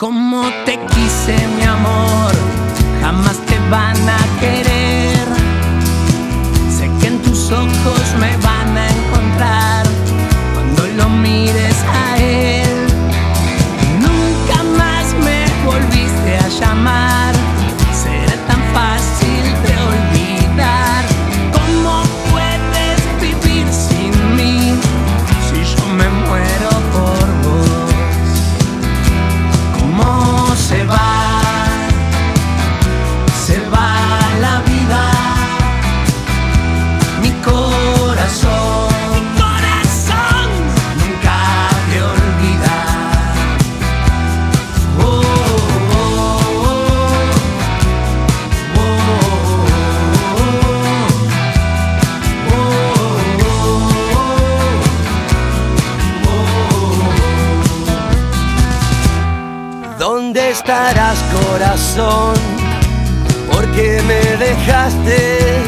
Como te quise, mi amor, jamás te van a querer. Sé que en tus ojos me van estarás corazón? Porque me dejaste?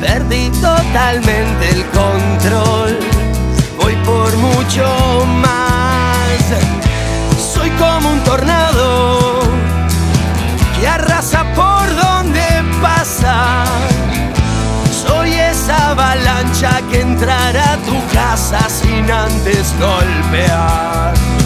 Perdí totalmente el control. Voy por mucho más. Soy como un tornado que arrasa por donde pasa. Soy esa avalancha que entrará a tu casa sin antes golpear.